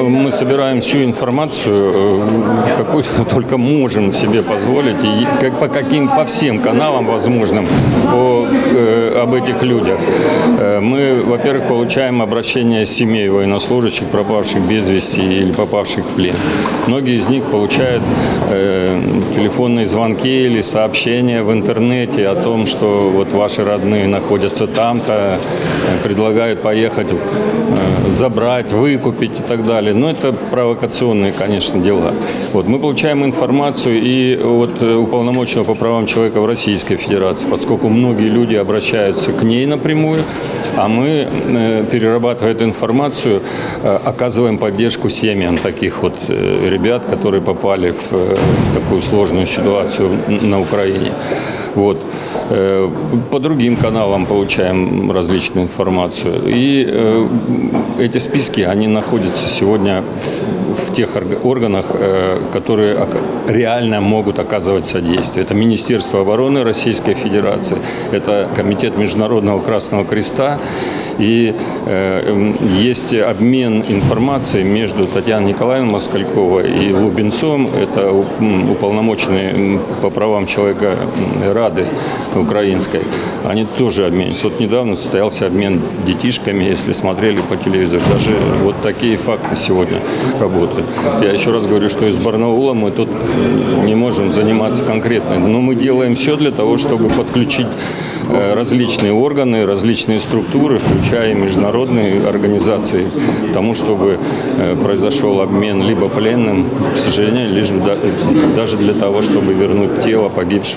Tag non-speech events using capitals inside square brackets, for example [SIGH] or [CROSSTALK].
Мы собираем всю информацию, э, какую [LAUGHS] только можем себе позволить, и как, по каким, по всем каналам возможным о, э, об этих людях. Э, Мы, во-первых, получаем обращения семей военнослужащих, пропавших без вести или попавших в плен. Многие из них получают э, телефонные звонки или сообщения в интернете о том, что вот ваши родные находятся там-то, предлагают поехать э, забрать, выкупить и так далее. Но это провокационные, конечно, дела. Вот, мы получаем информацию и от э, уполномоченного по правам человека в Российской Федерации, поскольку многие люди обращаются к ней напрямую, а мы, э, перерабатывая эту информацию, э, оказываем поддержку семьям таких вот ребят, которые попали в, в такую сложную ситуацию на Украине. Вот. Э, По другим каналам получаем различную информацию. И э, эти списки, они находятся сегодня в, в тех орг- органах, э, которые реально могут оказывать содействие. Это Министерство обороны Российской Федерации, это Комитет Международного Красного Креста. И э, м, есть обмен информацией между Татьяной Николаевной Москальковой и Лубенцом, это у- м, уполномоченный м, по правам человека Рады украинской. Они тоже обмениваются. Вот недавно состоялся обмен детишками, если смотрели по телевизору. Даже вот такие факты сегодня работают. Я еще раз говорю, что из Барнаула мы тут не можем заниматься конкретно, но мы делаем все для того, чтобы подключить э, различные органы, различные структуры, включая международные организации, к тому, чтобы э, произошел обмен либо пленным, к сожалению, лишь да- даже для того, чтобы вернуть тело погибшего.